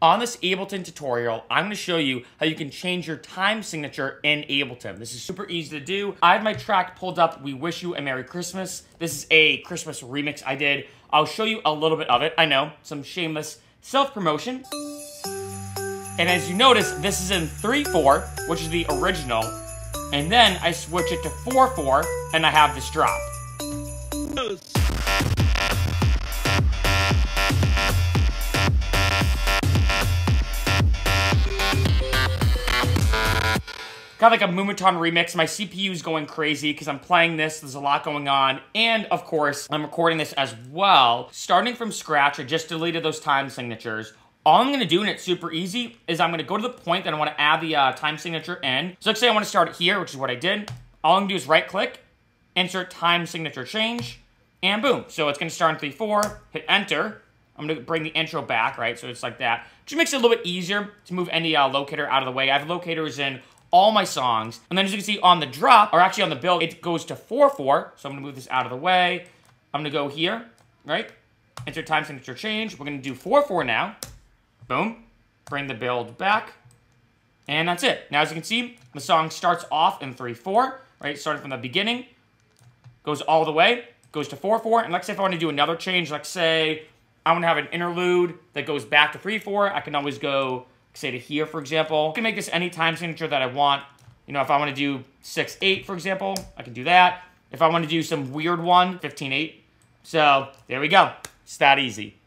On this Ableton tutorial, I'm going to show you how you can change your time signature in Ableton. This is super easy to do. I have my track pulled up, We Wish You a Merry Christmas. This is a Christmas remix I did. I'll show you a little bit of it. I know, some shameless self-promotion. And as you notice, this is in 3-4, which is the original. And then I switch it to 4-4, and I have this drop. Got like a Moombahton remix. My CPU is going crazy because I'm playing this. There's a lot going on. And of course, I'm recording this as well. Starting from scratch, I just deleted those time signatures. All I'm going to do, and it's super easy, is I'm going to go to the point that I want to add the uh, time signature in. So let's say I want to start it here, which is what I did. All I'm going to do is right click, insert time signature change, and boom. So it's going to start in 3-4, hit enter. I'm going to bring the intro back, right? So it's like that. Which makes it a little bit easier to move any uh, locator out of the way. I have locators in all my songs. And then as you can see on the drop, or actually on the build, it goes to 4-4. So I'm gonna move this out of the way. I'm gonna go here, right? Enter time signature change. We're gonna do 4-4 now. Boom. Bring the build back. And that's it. Now as you can see, the song starts off in 3-4, right? Starting from the beginning. Goes all the way. Goes to 4-4. And let's say if I want to do another change, let's say I want to have an interlude that goes back to 3-4. I can always go say to here, for example. I can make this any time signature that I want. You know, if I want to do 6-8, for example, I can do that. If I want to do some weird one, 15-8. So, there we go. It's that easy.